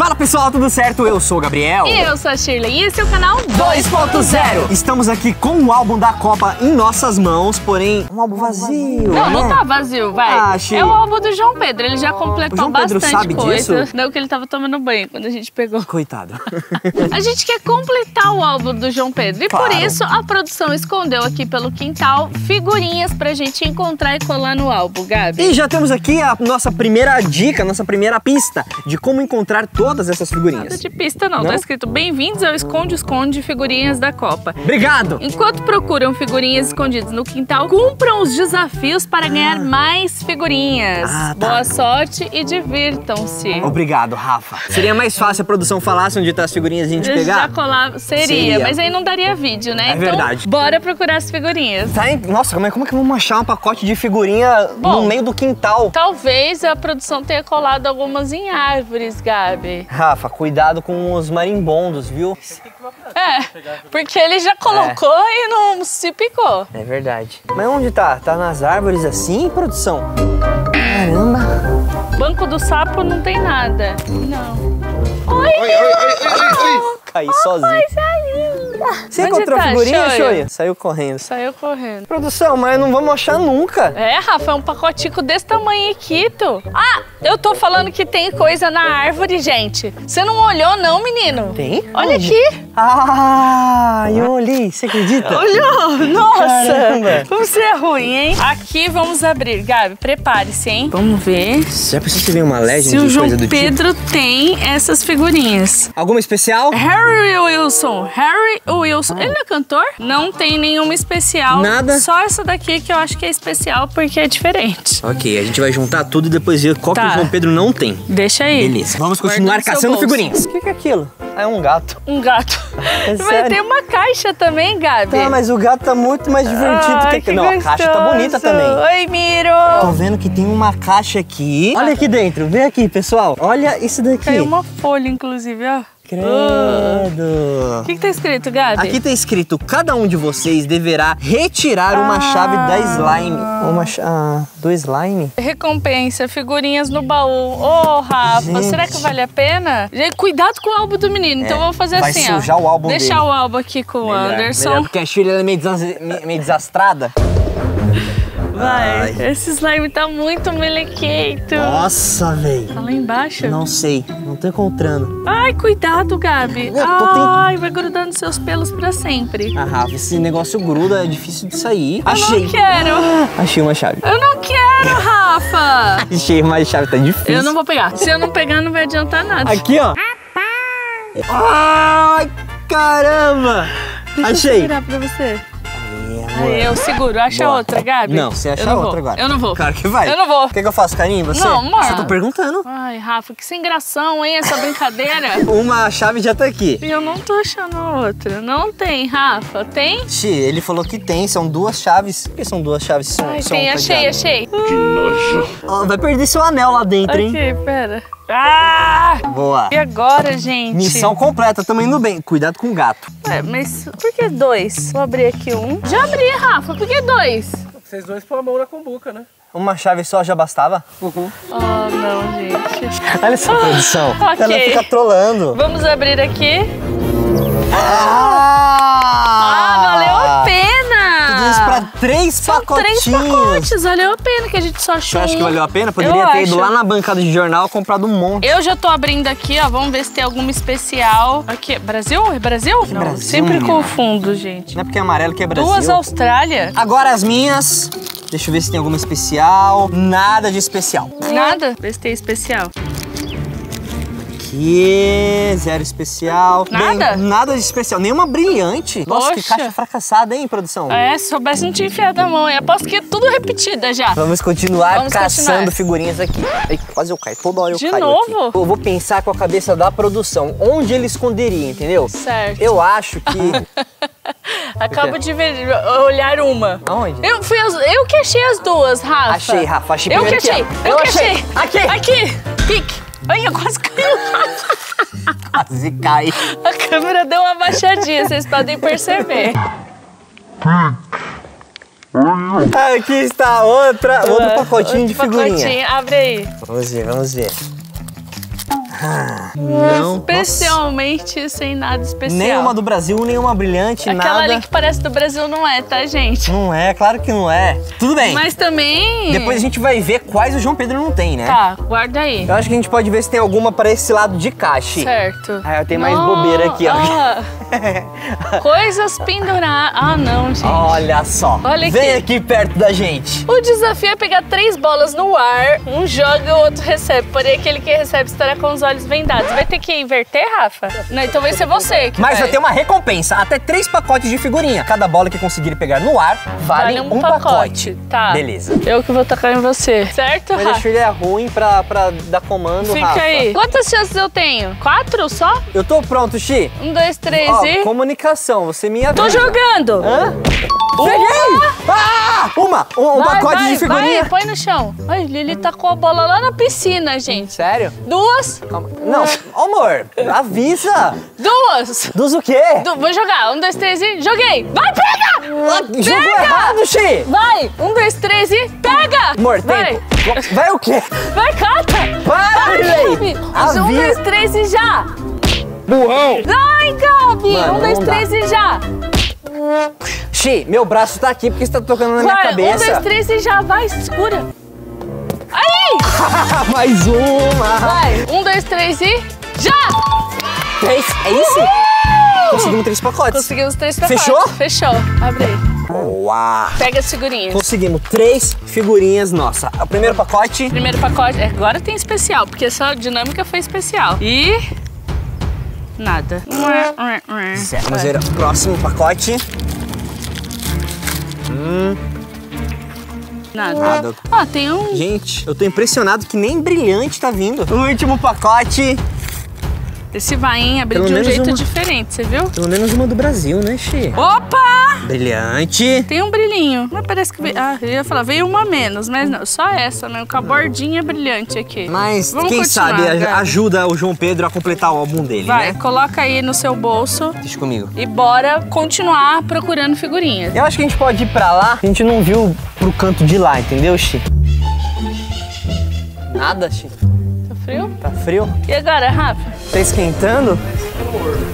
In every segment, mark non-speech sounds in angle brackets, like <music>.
Fala pessoal, tudo certo? Eu sou o Gabriel. E eu sou a Shirley e esse é o canal 2.0 Estamos aqui com o álbum da Copa em nossas mãos, porém um álbum vazio. Não, né? não tá vazio, vai. Ah. É o álbum do João Pedro, ele já O completou João Pedro bastante sabe coisa. disso? Não, que ele tava tomando banho quando a gente pegou. Coitado. <laughs> A gente quer completar o álbum do João Pedro e por Claro. isso a produção escondeu aqui pelo quintal figurinhas pra gente encontrar e colar no álbum, Gabi. E já temos aqui a nossa primeira dica, nossa primeira pista de como encontrar todas essas Nada figurinhas. de pista não, Não? tá escrito bem-vindos ao esconde-esconde figurinhas da Copa. Obrigado! Enquanto procuram figurinhas escondidas no quintal, cumpram os desafios para ganhar mais figurinhas. Ah, tá. Boa sorte e divirtam-se. Obrigado, Rafa. Seria mais fácil a produção falasse onde tá as figurinhas e a gente Já pegar? colava, seria, Seria. mas aí não daria vídeo, né? É então, verdade. bora procurar as figurinhas. Tá? Nossa, é, como é que vamos achar um pacote de figurinha Bom. no meio do quintal? Talvez a produção tenha colado algumas em árvores, Gabi. Rafa, cuidado com os marimbondos, viu? É, porque ele já colocou e não se picou. É verdade. Mas onde tá? Tá nas árvores assim, produção? Caramba! Banco do sapo não tem nada. Não. Oi, Caí sozinho. coisa linda. <laughs> Você Onde encontrou a tá, figurinha, Shoya? Saiu correndo. Saiu correndo. Produção, mas não vamos achar nunca. É, Rafa, é um pacotico desse tamanho aqui, tu. Ah, eu tô falando que tem coisa na árvore, gente. Você não olhou não, menino? Tem? Olha Onde? aqui. Ah, eu olhei. Você acredita? Olhou? Nossa! Caramba. Como você é ruim, hein? Aqui vamos abrir. Gabi, prepare-se, hein? Vamos ver Já pensou se vem uma legend se o de João coisa do tipo? Pedro tem essas figurinhas. Alguma especial? Harry Wilson. Harry Wilson. Ele é cantor? Não tem nenhuma especial. Nada? Só essa daqui que eu acho que é especial porque é diferente. Ok, a gente vai juntar tudo e depois ver qual que Tá. o João Pedro não tem. Deixa aí. Beleza. Vamos continuar caçando figurinhas. O que, que é aquilo? Ah, é um gato. Um gato. É Mas tem uma caixa também, Gabi. Tá, mas o gato tá muito mais divertido Ai, que aquele. Não, a caixa tá gostoso. bonita também. Oi, Miro. Tô vendo que tem uma caixa aqui. Olha aqui dentro, vem aqui, pessoal. Olha isso daqui. Caiu uma folha, inclusive, ó. Credo. O que, que tá escrito, Gabi? Aqui tá escrito: cada um de vocês deverá retirar uma Ah. chave da slime. Uma chave. Ah, do slime? Recompensa, figurinhas no baú. Ô, Rafa, Gente. será que vale a pena? Cuidado com o álbum do menino. Então É, eu vou fazer vai assim, ó. sujar o álbum Deixar dele. o álbum aqui com o Anderson. Melhor, porque a Shirley é meio, meio desastrada. Vai. Ai. Esse slime tá muito melequeito. Nossa, velho. Tá lá embaixo? Não sei, não tô encontrando. Ai, cuidado, Gabi. Eu Ai, vai grudando seus pelos pra sempre. Ah, Rafa, esse negócio gruda, é difícil de sair. Eu Achei. não quero. Achei uma chave. Eu não quero, Rafa. <laughs> Achei uma chave, tá difícil. Eu não vou pegar. Se eu não pegar, não vai adiantar nada. Aqui, ó. Ai, caramba! Deixa eu Achei. segurar pra você. Aí, eu seguro. Acha Boa. outra, Gabi. Não, você acha Eu não outra vou. agora. Eu não vou. Claro que vai. Eu não vou. Quer que eu faça carinho em você? Não, amor. Só tô perguntando. Ai, Rafa, que sem gração, hein, essa brincadeira. <laughs> Uma chave já tá aqui. E eu não tô achando a outra. Não tem, Rafa. Tem? Xi, ele falou que tem, são duas chaves. Por que são duas chaves? São, Ai, são tem, achei, cadeadas? achei. Ó, vai perder seu anel lá dentro, hein? Aqui, pera. Ah! Boa. E agora, gente? Missão completa, tamo indo bem. Cuidado com o gato. Ué, mas por que dois? Vou abrir aqui um. Já abri, Rafa. Por que dois? Vocês dois põem a mão na cumbuca, né? Uma chave só já bastava? Oh, não, gente. Olha essa produção. ok. Ela fica trolando. Vamos abrir aqui. Ah, Ah, valeu três São três pacotinhos. pacotes, valeu a pena que a gente só Você achou acha que um. valeu a pena? Poderia Eu ter ido acho. lá na bancada de jornal comprado um monte. Eu já tô abrindo aqui, ó. Vamos ver se tem alguma especial. Aqui, Brasil? É Brasil? Não, Brasil, sempre confundo, gente. Não é porque é amarelo que é Brasil. Duas Austrália. Agora as minhas. Deixa eu ver se tem alguma especial. Nada de especial. Nada? Vê se tem especial. Aqui, zero especial. Nada? Bem, nada de especial. Nenhuma brilhante. Nossa, que Poxa. caixa fracassada, hein, produção? É, se soubesse não tinha enfiado a mão. Eu aposto que é tudo repetida já. Vamos continuar Vamos caçando continuar. figurinhas aqui. Ai, quase eu caio. Toda hora eu De caio novo? aqui. Eu vou pensar com a cabeça da produção. Onde ele esconderia, entendeu? Certo. Eu acho que... <laughs> Acabo de ver, olhar uma. Aonde? Eu, fui as- eu que achei as duas, Rafa. Achei, Rafa. Achei Eu que achei. aqui. Eu que achei. Aqui. Aqui. Pique. Ai, eu quase caiu. <laughs> Quase cai. A câmera deu uma baixadinha, vocês podem perceber. Aqui está outra, outro pacotinho de Outro figurinha. pacotinho. Abre aí. Vamos ver, vamos ver. Não. Especialmente sem nada especial. Nenhuma do Brasil, nenhuma brilhante, Aquela nada. ali que parece do Brasil não é, tá, gente? Não é, claro que não é. Tudo bem. Mas também. Depois a gente vai ver quais o João Pedro não tem, né? Tá, guarda aí. Eu acho que a gente pode ver se tem alguma para esse lado de caixa. Certo. Ah, eu tenho mais bobeira aqui, ó. Ah, <laughs> coisas penduradas. Ah, não, gente. Olha só. Olha Vem aqui. aqui perto da gente. O desafio é pegar três bolas no ar, um joga e o outro recebe. Porém, aquele que recebe estará com os olhos vendados. Vai ter que inverter, Rafa? Não, então vai ser você que Mas vai. vai ter uma recompensa, até três pacotes de figurinha. Cada bola que conseguir pegar no ar vale, Vale um, um, pacote. Tá. Beleza. Eu que vou tocar em você. Certo, Mas Rafa? ele é ruim pra, pra dar comando, Fica Rafa. aí. Quantas chances eu tenho? Quatro só? Eu tô pronto, Xi. Um, dois, três Ó, e. comunicação, você me avisa. Tô jogando! Hã? Peguei! Ah! Uma! Um, um Vai, pacote vai, de figurinha. Vai, põe no chão. Ai, Lili tacou a bola lá na piscina, gente. Sério? Duas? Calma. Não, amor, avisa! Duas! Dos o quê? Du- vou jogar. Um, dois, três e. Joguei! Vai, pega! Ah, Jogou Pega! errado, Xi! Vai! Um, dois, três e. Pega! Amor, Vai! tempo. Vai o quê? Vai, cata! Para, Vai, Riley! Um, dois, três e já! Burrão! Vai, Gabi! Mano, um, dois, três e já! Xi, meu braço tá aqui porque você tá tocando na minha Vai! Um, cabeça. dois, três e já! Vai, segura! Aí! <laughs> Mais uma! Vai! Três e. Já! Três, é isso? Conseguimos três pacotes. Conseguimos três pacotes. Fechou? Fechou. Abre aí. Uau! Pega as figurinhas. Conseguimos três figurinhas, nossa. O primeiro pacote. Primeiro pacote. é, Agora tem especial, porque essa dinâmica foi especial. E. Nada. Certo, vamos ver o próximo pacote. Nada. Nada. Ó, tem um. Gente, eu tô impressionado que nem brilhante tá vindo. O último pacote. Esse vai, hein? Abriu de um jeito uma. diferente, você viu? Pelo menos uma do Brasil, né, Xi? Opa! Brilhante. Tem um brilhinho. Mas parece que veio. Ah, eu ia falar, veio uma menos, mas não. Só essa mesmo, com a bordinha brilhante aqui. Mas Vamos quem sabe a- Gabi. ajuda o João Pedro a completar o álbum dele, Vai, né? coloca aí no seu bolso Deixa comigo. e bora continuar procurando figurinhas. Eu acho que a gente pode ir pra lá. A gente não viu pro canto de lá, entendeu, Xi? Nada, Xi. Tá frio? E agora, Rafa? Tá esquentando?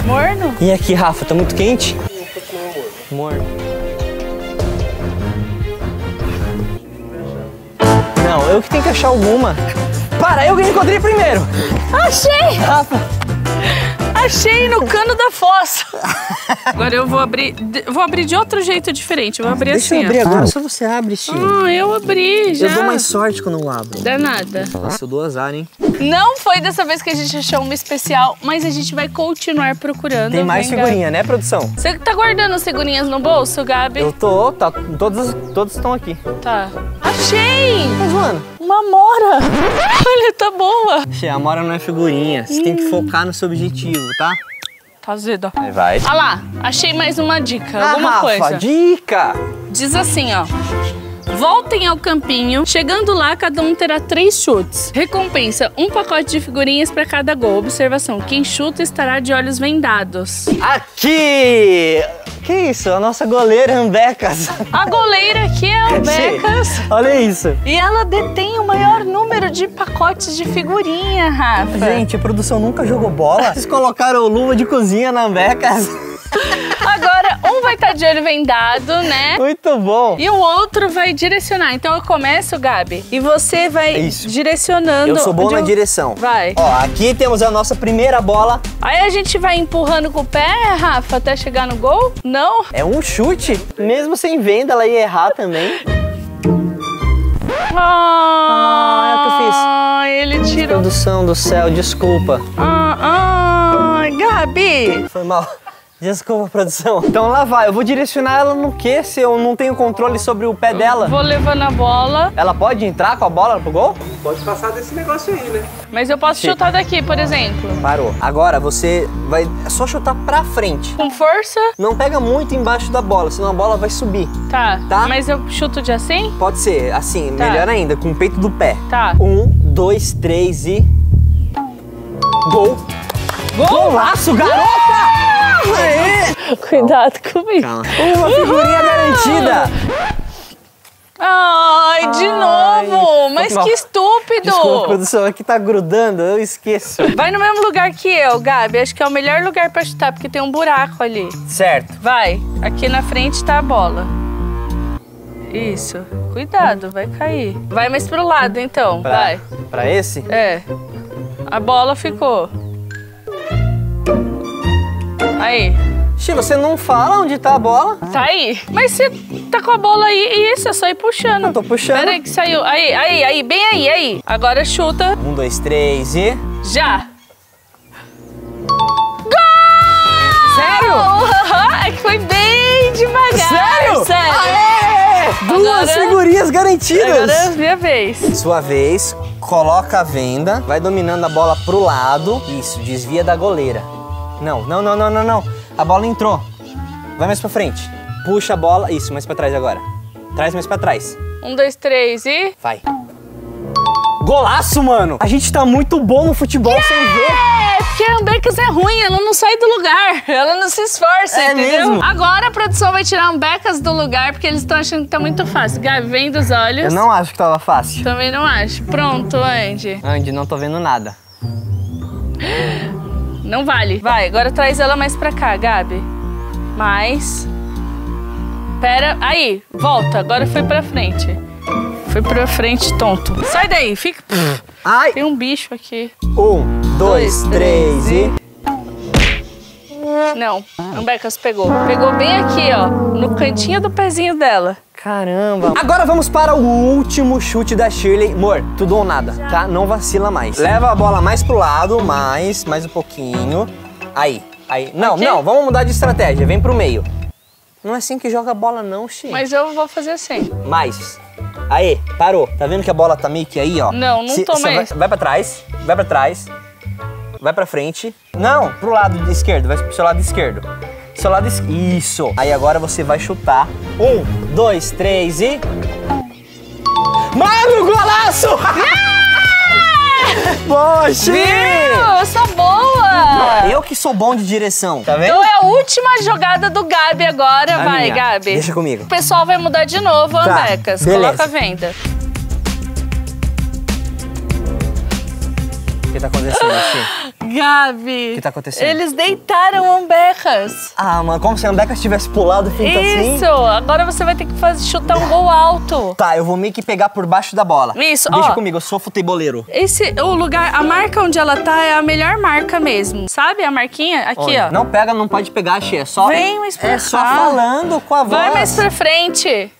Morno? E aqui, Rafa, tá muito quente? Morno. Não, eu que tenho que achar alguma. Para, eu que encontrei primeiro. Achei! Rafa. Achei no cano da fossa. <laughs> Agora eu vou abrir. de- Vou abrir de outro jeito diferente. Vou abrir Deixa assim. eu abrir ó. agora, só você abre, Xi. Ah, eu abri já. Eu dou mais sorte quando eu abro. Dá nada. Nossa, eu dou azar, hein? Não foi dessa vez que a gente achou uma especial, mas a gente vai continuar procurando. Tem mais Vem, figurinha, né, produção? Você tá guardando as figurinhas no bolso, Gabi? Eu tô, tá, todos, todos estão aqui. Tá. Achei! Tá zoando? Uma mora! <laughs> Olha, tá boa! Xi, a Mora não é figurinha. Você tem que focar no seu objetivo, tá? Tá azeda. Aí vai. Ah lá, achei mais uma dica, Ah, alguma Rafa, coisa. dica! Diz assim, ó. Voltem ao campinho. Chegando lá, cada um terá três chutes. Recompensa: um pacote de figurinhas para cada gol. Observação: quem chuta estará de olhos vendados. Aqui! Que isso? A nossa goleira Ambecas. A goleira aqui é a Becas. Olha isso. E ela detém o maior número de pacotes de figurinha, Rafa. Gente, a produção nunca jogou bola. Vocês colocaram luva de cozinha na Ambecas. <laughs> Agora, um vai estar de olho vendado, né? Muito bom. E o outro vai direcionar. Então eu começo, Gabi, e você vai Isso. direcionando. Eu sou bom na eu- direção. Vai. Ó, aqui temos a nossa primeira bola. Aí a gente vai empurrando com o pé, Rafa, até chegar no gol? Não? É um chute. Mesmo sem venda, ela ia errar também. Ah, é o que eu fiz. Ah, ele tirou. Produção do céu, desculpa. Ah, ah, Gabi. Foi mal. Desculpa, produção. Então lá vai. Eu vou direcionar ela no quê se eu não tenho controle sobre o pé dela? Vou levando a bola, Ela pode entrar com a bola pro gol? Pode passar desse negócio aí, né? mas eu posso Sim. chutar daqui, por exemplo. Parou. Agora você vai é só chutar pra frente. Com força, Não pega muito embaixo da bola, senão a bola vai subir. tá. Tá. Mas eu chuto de assim? Pode ser assim, Tá. melhor ainda, com o peito do pé. Tá. Um, dois, três e. Gol! Golaço, garota! Aê! Cuidado comigo. Calma. Uma figurinha garantida! Ai, de Ai, novo! Mas que estúpido! Desculpa, produção, aqui tá grudando, eu esqueço. Vai no mesmo lugar que eu, Gabi. Acho que é o melhor lugar pra chutar, porque tem um buraco ali. Certo. Vai, aqui na frente tá a bola. Isso. Cuidado, vai cair. Vai mais pro lado, então. Pra, Vai. pra esse? É. A bola ficou. Aí. Xi, você não fala onde tá a bola? Tá aí. Mas você tá com a bola aí isso, é só ir puxando. Eu tô puxando. Pera aí que saiu. Aí, aí, aí, bem aí, aí. Agora chuta. Um, dois, três e. Já. Sério? Aham, É que foi bem devagar. Sério? Sério. Aê! Duas Agora- figurinhas garantidas! Agora é minha vez. Sua vez, coloca a venda, vai dominando a bola pro lado. Isso, desvia da goleira. Não, não, não, não, não, não. A bola entrou. Vai mais pra frente. Puxa a bola. Isso, mais pra trás agora. Traz mais pra trás. Um, dois, três e. Vai. Golaço, mano! A gente tá muito bom no futebol sem ver. É, porque a Ambecas é ruim, ela não sai do lugar, ela não se esforça, É entendeu? mesmo? Agora a produção vai tirar a Ambecas do lugar porque eles estão achando que tá muito fácil. Gabi, vem dos olhos. Eu não acho que tava fácil. Também não acho. Pronto, Andy. Andy, não tô vendo nada. <gasps> Não vale. Vai, agora traz ela mais pra cá, Gabi. Mais. Pera, aí, volta. Agora foi pra frente. Foi pra frente, tonto. Sai daí, fica. Ai! Tem um bicho aqui. Um, dois, Dois, três três e. Não, Ambecas pegou. Pegou bem aqui, ó, no cantinho do pezinho dela. Caramba! Agora vamos para o último chute da Shirley. Amor, tudo ou nada, tá? Não vacila mais. Leva a bola mais pro lado, mais, mais um pouquinho. Aí, aí. Não, Aqui? não, vamos mudar de estratégia. Vem pro meio. Não é assim que joga a bola, não, Xi. Mas eu vou fazer assim. Mais. Aí, parou. Tá vendo que a bola tá meio que aí, ó? Não, não tô vai, mais. vai pra trás, vai pra trás, vai pra frente. Não, pro lado esquerdo, vai pro seu lado esquerdo. Seu lado esquerdo. Isso. Aí agora você vai chutar. Um, dois, três e. Mano, golaço! <laughs> Poxa! Viu? Eu sou boa! Eu que sou bom de direção, tá vendo? Então é a última jogada do Gabi agora. A vai, minha. Gabi. Deixa comigo. O pessoal vai mudar de novo, Tá, beleza. Coloca a venda. Que tá acontecendo, Xi? <gasps> Gabi. O que tá acontecendo? Eles deitaram Ambecas. Ah, mano, como se a Ambeca tivesse pulado feito assim. Isso! Agora você vai ter que fazer, chutar um gol alto. Tá, eu vou meio que pegar por baixo da bola. Isso, Deixa ó. comigo, eu sou futeboleiro. Esse, o lugar, a marca onde ela tá é a melhor marca mesmo. Sabe a marquinha? Aqui, Olha, ó. Não pega, não pode pegar, Xê. É só. Vem mais pra É só falando com a voz. Vai mais pra frente.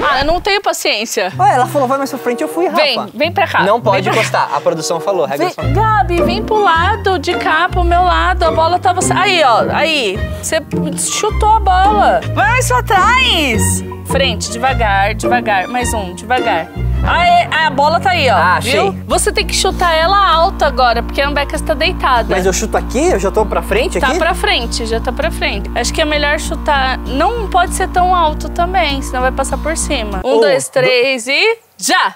Ah, eu não tenho paciência. Ué, ela falou, vai mais pra frente, eu fui, Rafa. Vem, vem pra cá. Não pode encostar. A produção falou, regra Vem, só. Gabi, vem pro lado de cá, pro meu lado. A bola tava. Aí, ó. Aí. Você chutou a bola. Vai mais pra trás. Frente, devagar, devagar. Mais um, devagar. Aí, a bola tá aí, ó. Ah, viu? achei. Você tem que chutar ela alta agora, porque a Ambeca está deitada. Mas eu chuto aqui, eu já tô pra frente Tá aqui? pra frente, já tá pra frente. Acho que é melhor chutar. Não pode ser tão alto também, senão vai passar por cima. Um, Um, dois, três e. Já!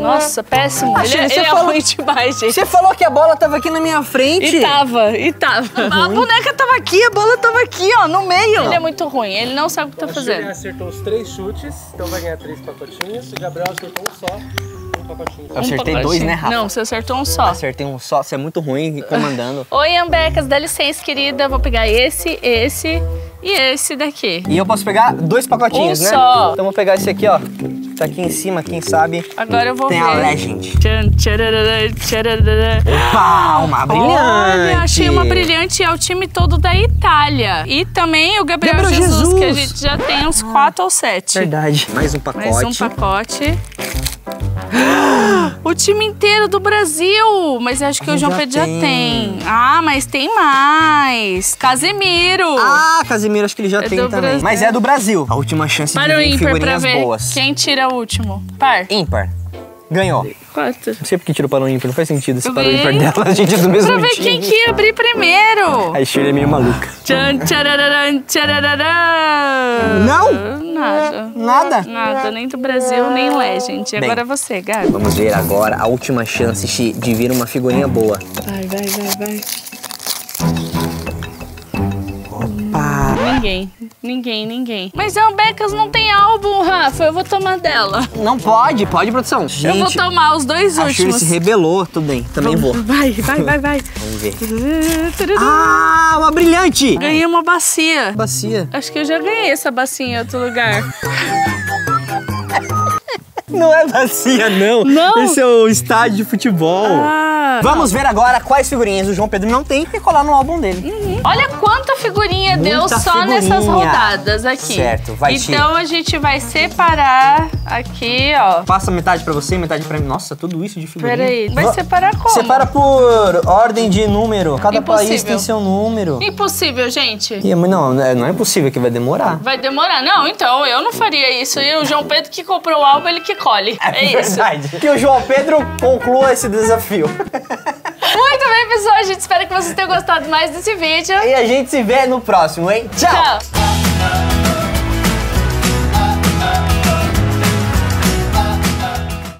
Nossa, péssimo. Ah, ele é, ele é falou- ruim demais, gente. Você falou que a bola tava aqui na minha frente. E tava, e tava. A boneca tava aqui, a bola tava aqui, ó, no meio. Ele é muito ruim, ele não sabe o que tá fazendo. acertou os três chutes, então vai ganhar três pacotinhos. O Gabriel acertou um só, um pacotinho. Eu acertei Um dois, né. Rafa? Não, você acertou um só. Acertei um só, você é muito ruim comandando. Oi, Ambecas, dá licença, querida. Vou pegar esse, esse e esse daqui. E eu posso pegar dois pacotinhos, Um né? só. Então eu vou pegar esse aqui, ó. Tá aqui em cima, quem sabe. Agora eu vou Tem ver. a Legend. Tchan, tchararara, tchararara. Opa, uma brilhante. Olha, achei uma brilhante. É o time todo da Itália. E também o Gabriel, Gabriel Jesus, Jesus. que a gente já tem uns quatro ou sete. Verdade. Mais um pacote. Mais um pacote. <gasps> O time inteiro do Brasil! Mas eu acho que o João Já Pedro já tem. Ah, mas tem mais! Casemiro! Ah, Casimiro, acho que ele já É tem do também. Brasil. Mas é do Brasil. A última chance Para de o vir ímpar pra figurinhas ver boas. quem tira o último. Par. Ímpar. Ganhou. Quatro. Não sei porque tirou para o ímpar, não faz sentido esse para o ímpar dela, a gente é do mesmo Pra ver time. quem que ia abrir primeiro! A Shirley é meio maluca. Tchan, tcharararã. Não? Nada. Nada? Nada, nem do Brasil, nem Legend. E Bem. agora você, Gabi. Vamos ver agora a última chance de vir uma figurinha boa. Vai, vai, vai, vai. Ninguém. Ninguém, ninguém. Mas a Becas não tem álbum, Rafa. Eu vou tomar dela. Não pode, pode, produção. eu vou Gente, tomar os dois a Shirley últimos. se rebelou. Tudo bem, também vou. Vai, vai, vai, vai. <laughs> Vamos ver. Ah, uma brilhante! Ganhei uma bacia. Bacia. Acho que eu já ganhei essa bacia em outro lugar. <laughs> Não é bacia, não. Não? Esse é o estádio de futebol. Ah. Vamos ver agora quais figurinhas o João Pedro não tem e colar no álbum dele. Olha quanta figurinha deu Muita só figurinha. nessas rodadas aqui. Certo, vai. Então a gente vai separar aqui, ó. Passa metade pra você, metade pra mim. Nossa, tudo isso de figurinha. Peraí, vai Va- separar como? Separa por ordem de número. Cada país Impossível. tem seu número. Impossível, gente. Mas não, é- não é possível que vai demorar. Vai demorar. Não, então, eu não faria isso. E o João Pedro que comprou o álbum, ele que colhe. É isso. verdade. Que o João Pedro conclua esse desafio. Muito bem, pessoal. A gente espera que vocês tenham gostado mais desse vídeo. E a gente se vê no próximo, hein? Tchau! Tchau.